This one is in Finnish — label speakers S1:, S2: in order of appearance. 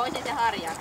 S1: hoisin se harjan.